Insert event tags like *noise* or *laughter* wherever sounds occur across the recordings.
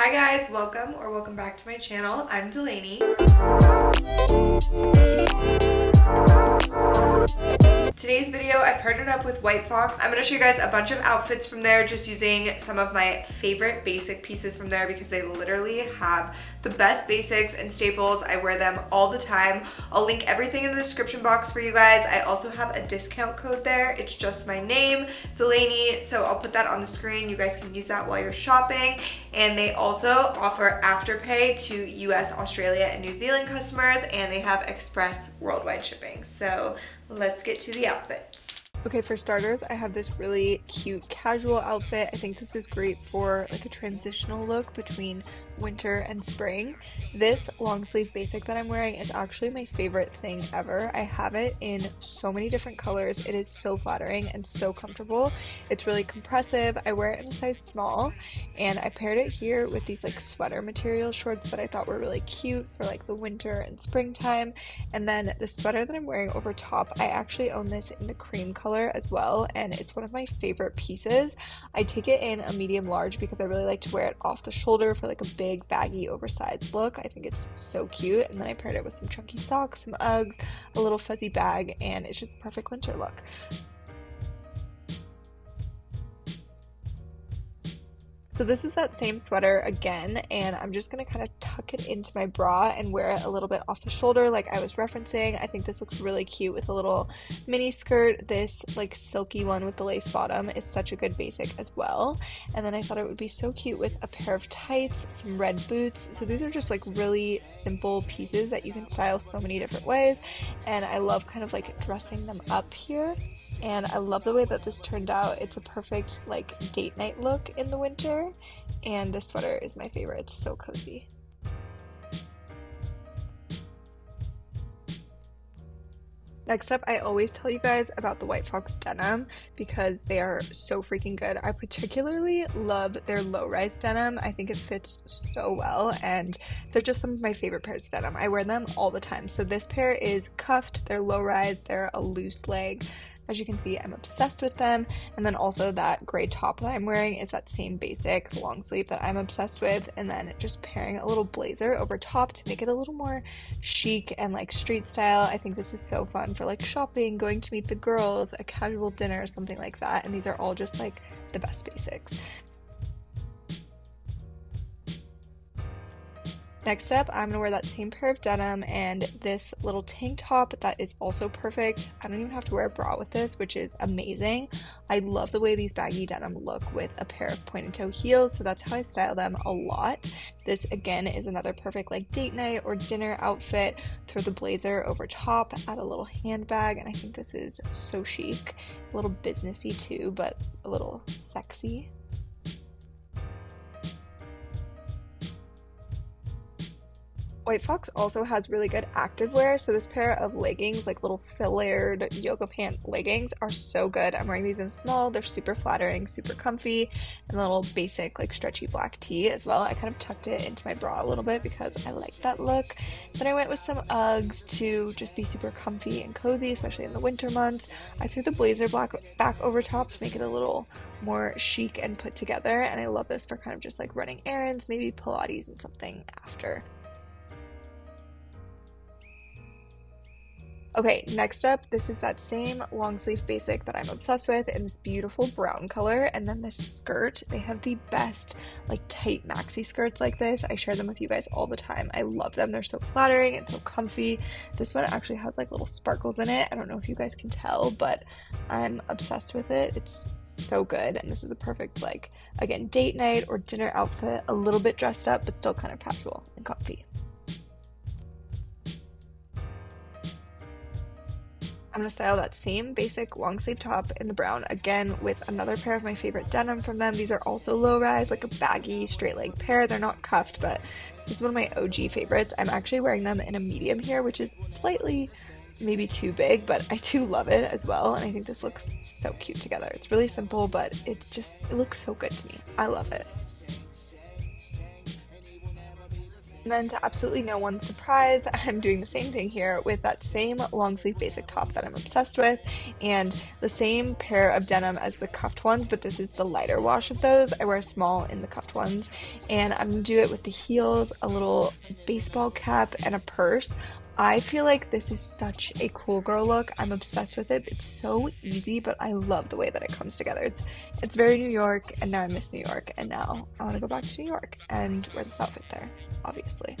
Hi guys, welcome or welcome back to my channel. I'm Delaney. Today's video, I've partnered up with White Fox. I'm gonna show you guys a bunch of outfits from there just using some of my favorite basic pieces from there because they literally have the best basics and staples. I wear them all the time. I'll link everything in the description box for you guys. I also have a discount code there. It's just my name, Delaney, so I'll put that on the screen. You guys can use that while you're shopping. And they also offer Afterpay to US, Australia, and New Zealand customers, and they have express worldwide shipping. So let's get to the outfits. Okay, for starters, I have this really cute casual outfit. I think this is great for like a transitional look between winter and spring. This long sleeve basic that I'm wearing is actually my favorite thing ever. I have it in so many different colors. It is so flattering and so comfortable. It's really compressive. I wear it in a size small and I paired it here with these like sweater material shorts that I thought were really cute for like the winter and springtime. And then the sweater that I'm wearing over top, I actually own this in the cream color as well and it's one of my favorite pieces. I take it in a medium large because I really like to wear it off the shoulder for like a big big, baggy, oversized look. I think it's so cute. And then I paired it with some chunky socks, some Uggs, a little fuzzy bag, and it's just a perfect winter look. So this is that same sweater again, and I'm just to kind of tuck it into my bra and wear it a little bit off the shoulder like I was referencing. I think this looks really cute with a little mini skirt. This like silky one with the lace bottom is such a good basic as well. And then I thought it would be so cute with a pair of tights, some red boots. So these are just like really simple pieces that you can style so many different ways. And I love kind of like dressing them up here. And I love the way that this turned out. It's a perfect like date night look in the winter and this sweater is my favorite. It's so cozy. Next up, I always tell you guys about the White Fox denim because they are so freaking good. I particularly love their low-rise denim. I think it fits so well and they're just some of my favorite pairs of denim. I wear them all the time. So this pair is cuffed, they're low-rise, they're a loose leg. As you can see, I'm obsessed with them. And then also that gray top that I'm wearing is that same basic long sleeve that I'm obsessed with. And then just pairing a little blazer over top to make it a little more chic and like street style. I think this is so fun for like shopping, going to meet the girls, a casual dinner, something like that. And these are all just like the best basics. Next up, I'm gonna wear that same pair of denim and this little tank top that is also perfect. I don't even have to wear a bra with this, which is amazing. I love the way these baggy denim look with a pair of pointed toe heels, so that's how I style them a lot. This again is another perfect like date night or dinner outfit. Throw the blazer over top, add a little handbag, and I think this is so chic. A little businessy too, but a little sexy. White Fox also has really good activewear. So this pair of leggings, like little flared yoga pant leggings, are so good. I'm wearing these in small. They're super flattering, super comfy, and a little basic like stretchy black tee as well. I kind of tucked it into my bra a little bit because I like that look. Then I went with some Uggs to just be super comfy and cozy, especially in the winter months. I threw the blazer black back over top to make it a little more chic and put together. And I love this for kind of just like running errands, maybe Pilates and something after. Okay, next up, this is that same long sleeve basic that I'm obsessed with in this beautiful brown color. And then this skirt, they have the best like tight maxi skirts like this. I share them with you guys all the time. I love them. They're so flattering and so comfy. This one actually has like little sparkles in it. I don't know if you guys can tell, but I'm obsessed with it. It's so good. And this is a perfect like, again, date night or dinner outfit, a little bit dressed up, but still kind of casual and comfy. I'm going to style that same basic long sleeve top in the brown again with another pair of my favorite denim from them. These are also low rise, like a baggy straight leg pair. They're not cuffed, but this is one of my OG favorites. I'm actually wearing them in a medium here, which is slightly maybe too big, but I do love it as well. And I think this looks so cute together. It's really simple, but it just it looks so good to me. I love it. And then to absolutely no one's surprise, *laughs* I'm doing the same thing here with that same long sleeve basic top that I'm obsessed with and the same pair of denim as the cuffed ones, but this is the lighter wash of those. I wear small in the cuffed ones and I'm gonna do it with the heels, a little baseball cap, and a purse. I feel like this is such a cool girl look. I'm obsessed with it. It's so easy, but I love the way that it comes together. It's it's very New York, and now I miss New York, and now I want to go back to New York and wear this outfit there, obviously.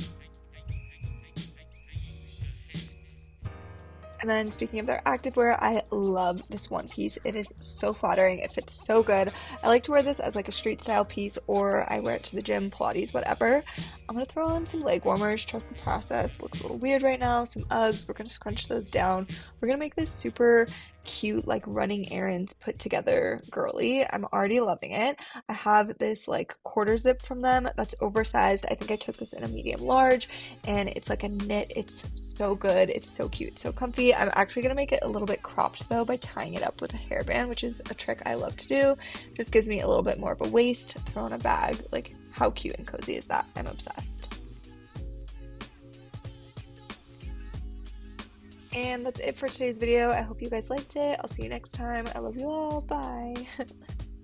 And then speaking of their activewear, I love this one piece. It is so flattering. It fits so good. I like to wear this as like a street style piece or I wear it to the gym, Pilates, whatever. I'm going to throw on some leg warmers, trust the process. looks a little weird right now. Some Uggs. We're going to scrunch those down. We're going to make this super cute like running errands put together girly. I'm already loving it. I have this like quarter zip from them that's oversized. I think I took this in a medium large and it's like a knit. It's so good. It's so cute, so comfy. I'm actually gonna make it a little bit cropped though by tying it up with a hairband, which is a trick I love to do. Just gives me a little bit more of a waist, throw in a bag. Like how cute and cozy is that? I'm obsessed. And that's it for today's video. I hope you guys liked it. I'll see you next time. I love you all. Bye. *laughs*